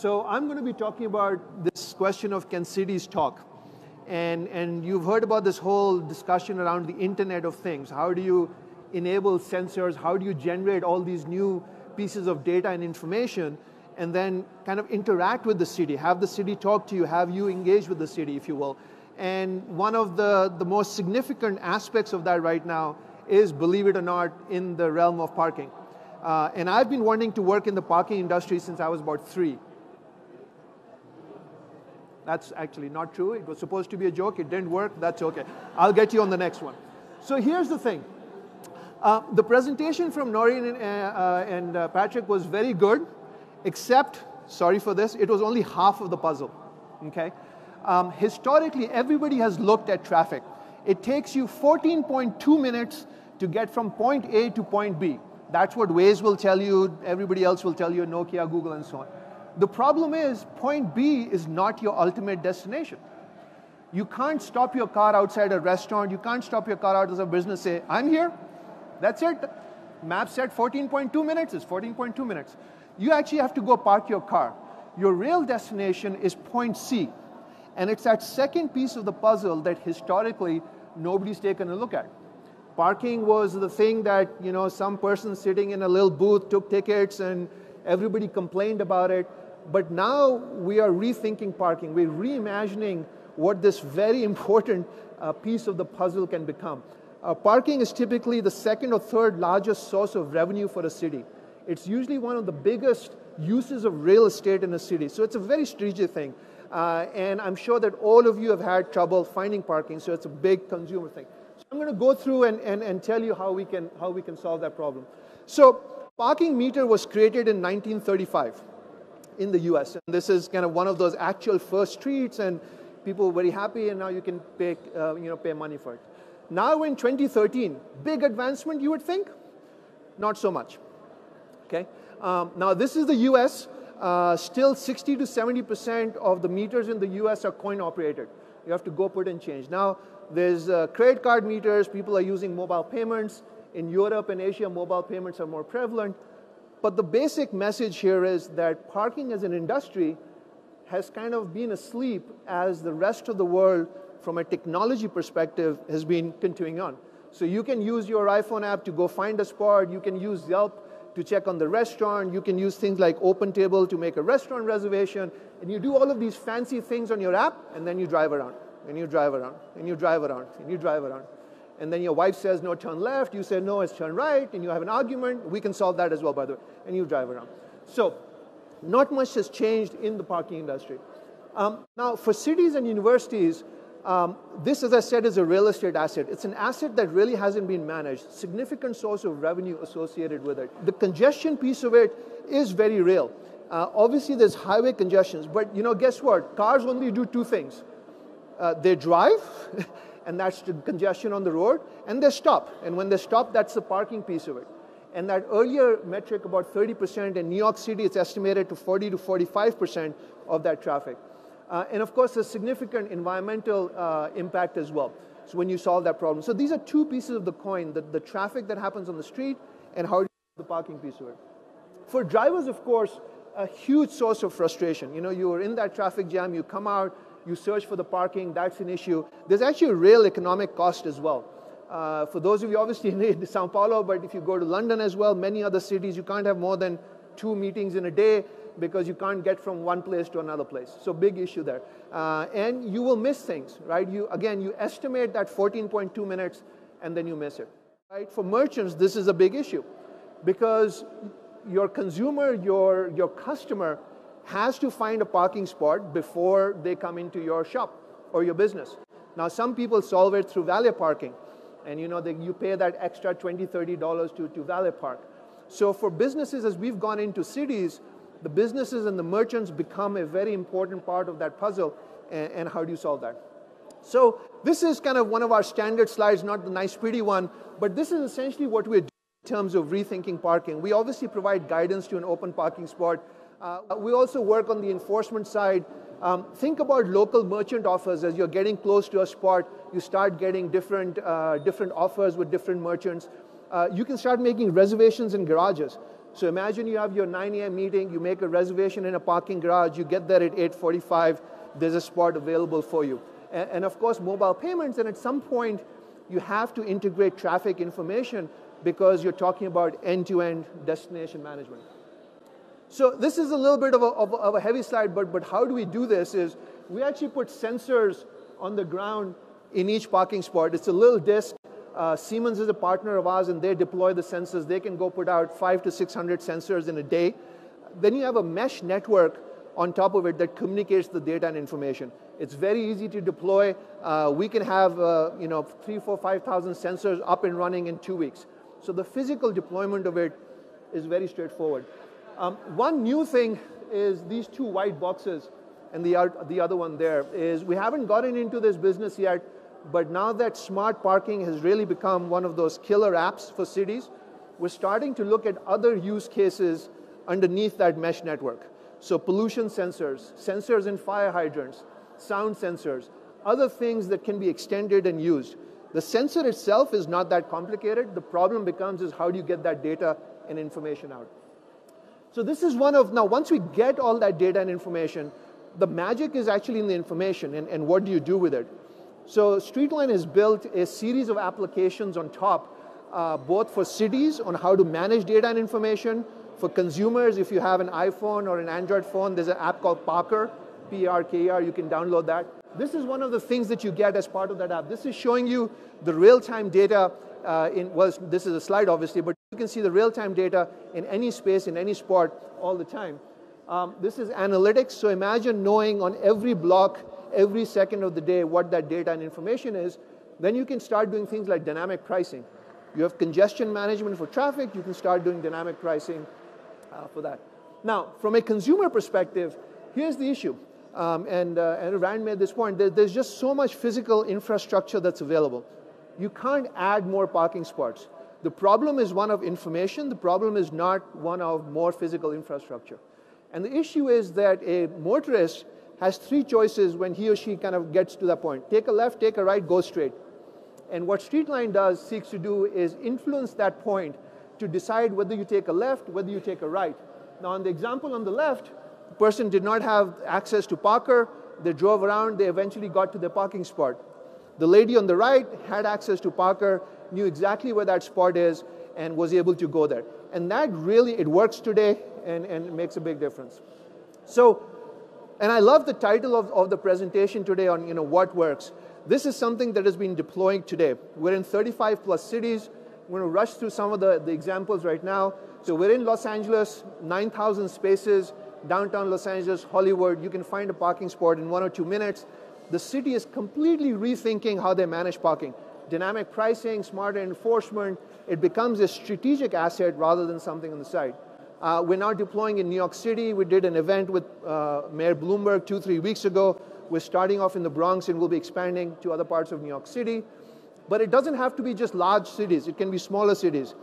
So I'm going to be talking about this question of can cities talk? And, and you've heard about this whole discussion around the Internet of Things. How do you enable sensors? How do you generate all these new pieces of data and information and then kind of interact with the city, have the city talk to you, have you engage with the city, if you will. And one of the, the most significant aspects of that right now is, believe it or not, in the realm of parking. Uh, and I've been wanting to work in the parking industry since I was about three. That's actually not true. It was supposed to be a joke. It didn't work. That's okay. I'll get you on the next one. So here's the thing. Uh, the presentation from Noreen and, uh, uh and uh, Patrick was very good, except, sorry for this, it was only half of the puzzle. Okay? Um, historically, everybody has looked at traffic. It takes you 14.2 minutes to get from point A to point B. That's what Waze will tell you, everybody else will tell you, Nokia, Google, and so on. The problem is, point B is not your ultimate destination. You can't stop your car outside a restaurant, you can't stop your car out of a business, say, I'm here, that's it. Map said 14.2 minutes is 14.2 minutes. You actually have to go park your car. Your real destination is point C. And it's that second piece of the puzzle that historically nobody's taken a look at. Parking was the thing that, you know, some person sitting in a little booth took tickets and everybody complained about it. But now we are rethinking parking. We're reimagining what this very important uh, piece of the puzzle can become. Uh, parking is typically the second or third largest source of revenue for a city. It's usually one of the biggest uses of real estate in a city. So it's a very strategic thing. Uh, and I'm sure that all of you have had trouble finding parking, so it's a big consumer thing. So I'm going to go through and, and, and tell you how we, can, how we can solve that problem. So parking meter was created in 1935 in the US. And this is kind of one of those actual first streets, and people were very happy, and now you can pay, uh, you know, pay money for it. Now in 2013, big advancement, you would think? Not so much. Okay? Um, now this is the US. Uh, still 60 to 70% of the meters in the US are coin operated. You have to go put and change. Now, there's uh, credit card meters, people are using mobile payments. In Europe and Asia, mobile payments are more prevalent. But the basic message here is that parking as an industry has kind of been asleep as the rest of the world, from a technology perspective, has been continuing on. So you can use your iPhone app to go find a spot, you can use Yelp to check on the restaurant, you can use things like OpenTable to make a restaurant reservation, and you do all of these fancy things on your app, and then you drive around, and you drive around, and you drive around, and you drive around and then your wife says, no, turn left, you say, no, it's turn right, and you have an argument, we can solve that as well, by the way, and you drive around. So, not much has changed in the parking industry. Um, now, for cities and universities, um, this, as I said, is a real estate asset. It's an asset that really hasn't been managed, significant source of revenue associated with it. The congestion piece of it is very real. Uh, obviously, there's highway congestions, but you know, guess what? Cars only do two things. Uh, they drive and that's the congestion on the road, and they stop. And when they stop, that's the parking piece of it. And that earlier metric, about 30%, in New York City, it's estimated to 40 to 45% of that traffic. Uh, and of course, there's significant environmental uh, impact as well. So when you solve that problem. So these are two pieces of the coin, the, the traffic that happens on the street and how the parking piece of it. For drivers, of course, a huge source of frustration. You know, you're in that traffic jam, you come out, you search for the parking, that's an issue. There's actually a real economic cost as well. Uh, for those of you obviously in Sao Paulo, but if you go to London as well, many other cities, you can't have more than two meetings in a day because you can't get from one place to another place. So big issue there. Uh, and you will miss things, right? You Again, you estimate that 14.2 minutes and then you miss it. Right? For merchants, this is a big issue because your consumer, your, your customer has to find a parking spot before they come into your shop or your business. Now, some people solve it through valet parking, and you know, they, you pay that extra $20, $30 to, to valet park. So for businesses, as we've gone into cities, the businesses and the merchants become a very important part of that puzzle, and, and how do you solve that? So this is kind of one of our standard slides, not the nice pretty one, but this is essentially what we're doing in terms of rethinking parking. We obviously provide guidance to an open parking spot uh, we also work on the enforcement side. Um, think about local merchant offers as you're getting close to a spot. You start getting different, uh, different offers with different merchants. Uh, you can start making reservations in garages. So imagine you have your 9 a.m. meeting, you make a reservation in a parking garage, you get there at 8.45, there's a spot available for you. And, and of course, mobile payments, and at some point, you have to integrate traffic information because you're talking about end-to-end destination management. So this is a little bit of a, of, of a, heavy slide, but, but how do we do this is we actually put sensors on the ground in each parking spot. It's a little disc. Uh, Siemens is a partner of ours and they deploy the sensors. They can go put out five to 600 sensors in a day. Then you have a mesh network on top of it that communicates the data and information. It's very easy to deploy. Uh, we can have uh, you know three, four, five thousand sensors up and running in two weeks. So the physical deployment of it is very straightforward. Um, one new thing is these two white boxes and the, the other one there is we haven't gotten into this business yet, but now that smart parking has really become one of those killer apps for cities, we're starting to look at other use cases underneath that mesh network. So pollution sensors, sensors in fire hydrants, sound sensors, other things that can be extended and used. The sensor itself is not that complicated. The problem becomes is how do you get that data and information out? So this is one of, now once we get all that data and information, the magic is actually in the information and, and what do you do with it. So Streetline has built a series of applications on top, uh, both for cities on how to manage data and information, for consumers, if you have an iPhone or an Android phone, there's an app called Parker, P-R-K-R, you can download that. This is one of the things that you get as part of that app. This is showing you the real-time data uh, in, well, this is a slide obviously, but you can see the real-time data in any space, in any spot, all the time. Um, this is analytics, so imagine knowing on every block, every second of the day what that data and information is. Then you can start doing things like dynamic pricing. You have congestion management for traffic, you can start doing dynamic pricing uh, for that. Now, from a consumer perspective, here's the issue. Um, and, uh, and Rand made this point, there, there's just so much physical infrastructure that's available. You can't add more parking spots. The problem is one of information, the problem is not one of more physical infrastructure. And the issue is that a motorist has three choices when he or she kind of gets to that point. Take a left, take a right, go straight. And what Streetline does, seeks to do, is influence that point to decide whether you take a left, whether you take a right. Now, on the example on the left, the person did not have access to Parker. They drove around. They eventually got to their parking spot. The lady on the right had access to Parker, knew exactly where that spot is, and was able to go there. And that really, it works today and, and makes a big difference. So, and I love the title of, of the presentation today on you know, what works. This is something that has been deploying today. We're in 35 plus cities. We're to rush through some of the, the examples right now. So we're in Los Angeles, 9,000 spaces, downtown Los Angeles, Hollywood. You can find a parking spot in one or two minutes. The city is completely rethinking how they manage parking. Dynamic pricing, smarter enforcement, it becomes a strategic asset rather than something on the side. Uh, we're now deploying in New York City. We did an event with uh, Mayor Bloomberg two, three weeks ago. We're starting off in the Bronx and we'll be expanding to other parts of New York City. But it doesn't have to be just large cities. It can be smaller cities,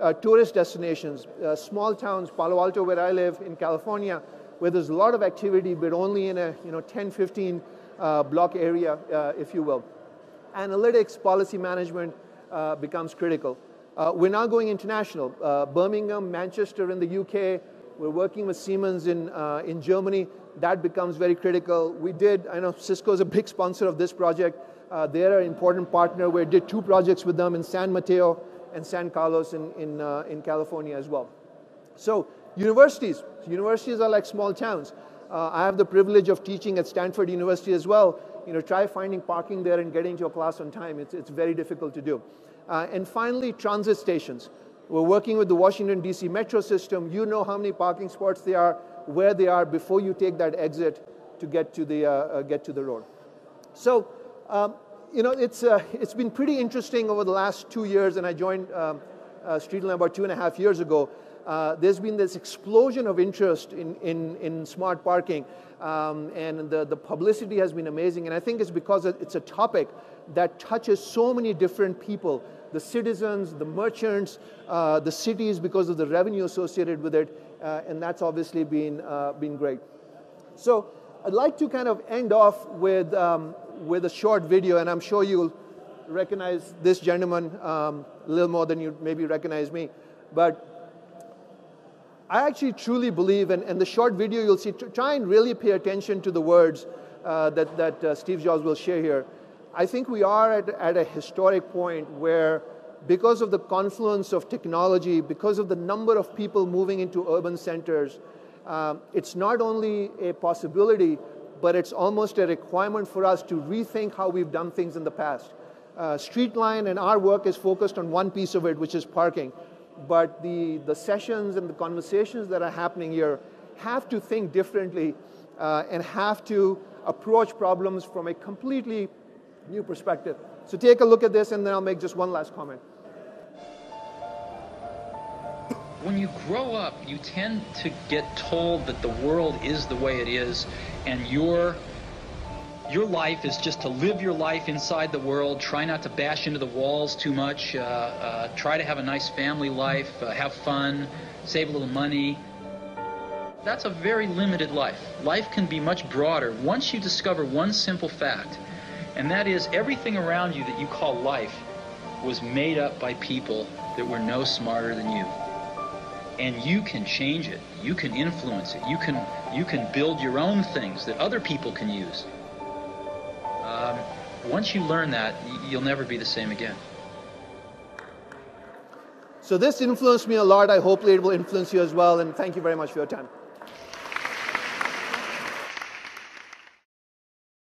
uh, tourist destinations, uh, small towns, Palo Alto where I live in California, where there's a lot of activity, but only in a you know, 10, 15 uh, block area, uh, if you will. Analytics, policy management becomes critical. Uh, we're now going international. Uh, Birmingham, Manchester in the UK. We're working with Siemens in, uh, in Germany. That becomes very critical. We did, I know Cisco is a big sponsor of this project. Uh, they're an important partner. We did two projects with them in San Mateo and San Carlos in, in, uh, in California as well. So universities. Universities are like small towns. Uh, I have the privilege of teaching at Stanford University as well. You know, try finding parking there and getting to your class on time. It's, it's very difficult to do. Uh, and finally, transit stations. We're working with the Washington, D.C. metro system. You know how many parking spots there are, where they are before you take that exit to get to the, uh, uh, get to the road. So, um, you know, it's, uh, it's been pretty interesting over the last two years, and I joined um, uh, Streetline about two and a half years ago. Uh, there's been this explosion of interest in, in, in smart parking, um, and the, the publicity has been amazing. And I think it's because it's a topic that touches so many different people the citizens, the merchants, uh, the cities because of the revenue associated with it, uh, and that's obviously been, uh, been great. So I'd like to kind of end off with, um, with a short video, and I'm sure you'll recognize this gentleman um, a little more than you maybe recognize me. But I actually truly believe, and, and the short video you'll see, try and really pay attention to the words uh, that, that uh, Steve Jobs will share here. I think we are at, at a historic point where because of the confluence of technology, because of the number of people moving into urban centers, um, it's not only a possibility, but it's almost a requirement for us to rethink how we've done things in the past. Uh, Streetline and our work is focused on one piece of it, which is parking. But the, the sessions and the conversations that are happening here have to think differently uh, and have to approach problems from a completely new perspective. So take a look at this and then I'll make just one last comment. When you grow up, you tend to get told that the world is the way it is and your your life is just to live your life inside the world, try not to bash into the walls too much, uh, uh, try to have a nice family life, uh, have fun, save a little money. That's a very limited life. Life can be much broader once you discover one simple fact and that is everything around you that you call life was made up by people that were no smarter than you. And you can change it. You can influence it. You can you can build your own things that other people can use. Once you learn that, you'll never be the same again. So this influenced me a lot. I hope it will influence you as well. And thank you very much for your time.